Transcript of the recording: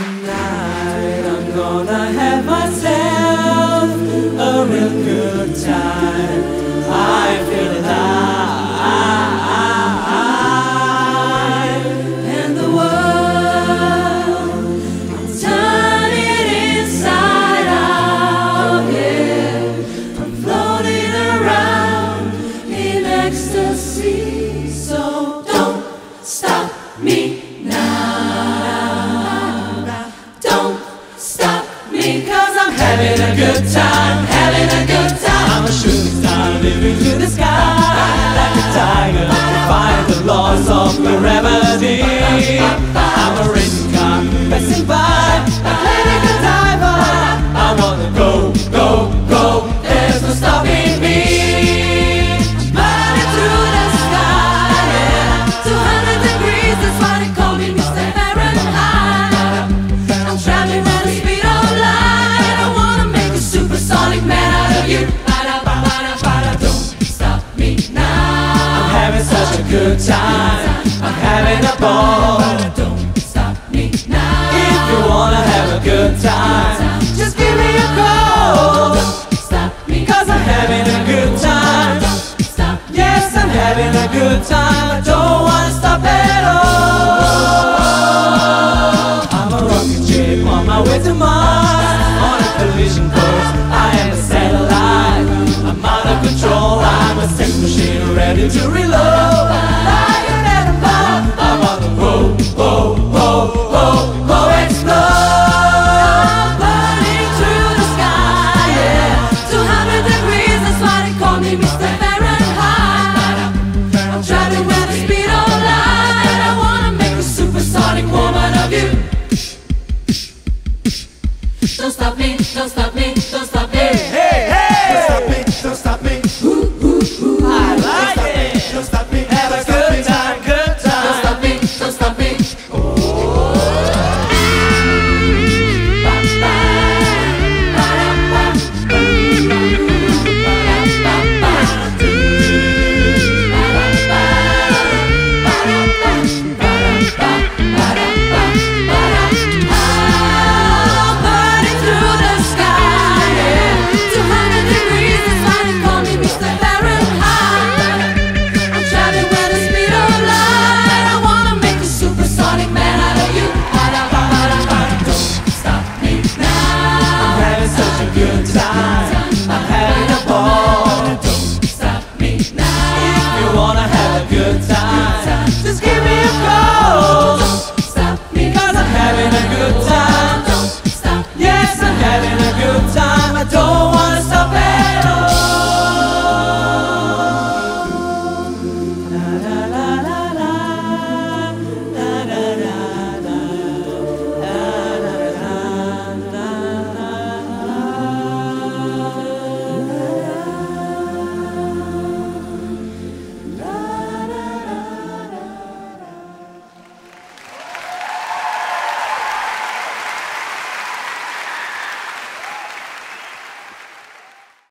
Tonight I'm gonna have myself having a good time, having a good time. I'm a shooting star living through the sky ball. Don't stop me now. If you wanna have a good time, just give me a call. Stop me. Cause I'm having a good time. Yes, I'm having a good time. I don't wanna stop at all. I'm a rocket ship on my way to Mars On a collision course, I am a satellite I'm out of control, I'm a sex machine ready to reload don't stop me, don't stop me, don't stop me. Hey, hey, hey. Don't stop me, don't stop me. Ooh, ooh, ooh. I like don't it. Me, don't stop